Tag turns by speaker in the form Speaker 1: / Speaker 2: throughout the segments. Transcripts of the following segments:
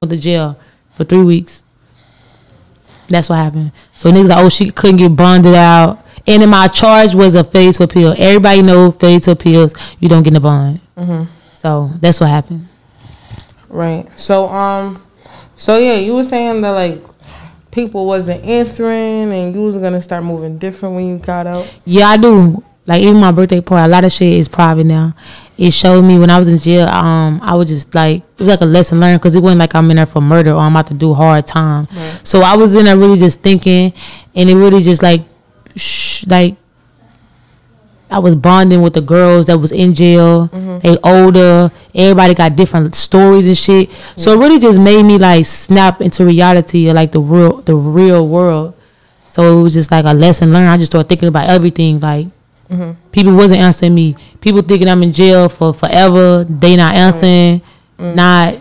Speaker 1: To jail for three weeks. That's what happened. So niggas like, oh, she couldn't get bonded out. And then my charge was a failure to appeal. Everybody know failure to appeals, you don't get a bond. So that's what happened.
Speaker 2: Right. So um, so yeah, you were saying that like people wasn't answering, and you was gonna start moving different when you got out.
Speaker 1: Yeah, I do. Like even my birthday party, a lot of shit is private now. It showed me when I was in jail. Um, I was just like it was like a lesson learned because it wasn't like I'm in there for murder or I'm about to do hard time. So I was in there really just thinking, and it really just like, sh- like I was bonding with the girls that was in jail. They older. Everybody got different stories and shit. So it really just made me like snap into reality of like the real the real world. So it was just like a lesson learned. I just started thinking about everything. Like people wasn't answering me. People thinking I'm in jail for forever. They not answering. Mm. Not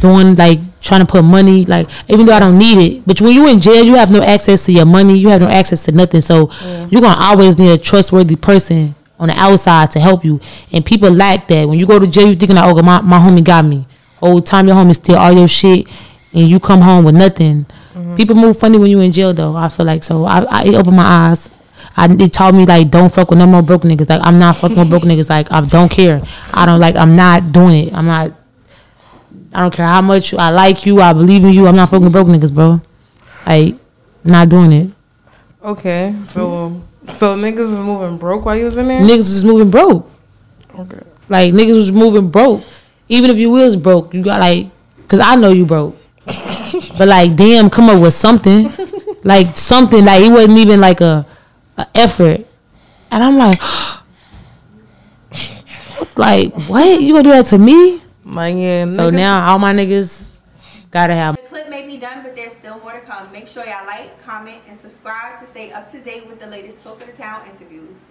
Speaker 1: doing like trying to put money like even though I don't need it. But when you in jail, you have no access to your money. You have no access to nothing. So you're gonna always need a trustworthy person on the outside to help you. And people lack that. When you go to jail, you thinking like, oh, my my homie got me. Oh, time your homie steal all your shit, and you come home with nothing. Mm-hmm. People move funny when you in jail though. I feel like so. I, I it opened my eyes. I they told me like don't fuck with no more broke niggas. Like I'm not fucking with broke niggas. Like I don't care. I don't like. I'm not doing it. I'm not. I don't care how much I like you. I believe in you. I'm not fucking with broke niggas, bro. Like not doing it.
Speaker 2: Okay. So so niggas was moving broke while you was in there.
Speaker 1: Niggas is moving broke.
Speaker 2: Okay.
Speaker 1: Like niggas was moving broke. Even if you was broke, you got like, cause I know you broke. but like, damn, come up with something, like something. Like it wasn't even like a, a effort. And I'm like, like what? You gonna do that to me?
Speaker 2: My yeah.
Speaker 1: So
Speaker 2: niggas-
Speaker 1: now all my niggas gotta have.
Speaker 3: The clip may be done, but there's still more to come. Make sure y'all like, comment, and subscribe to stay up to date with the latest Talk of the Town interviews.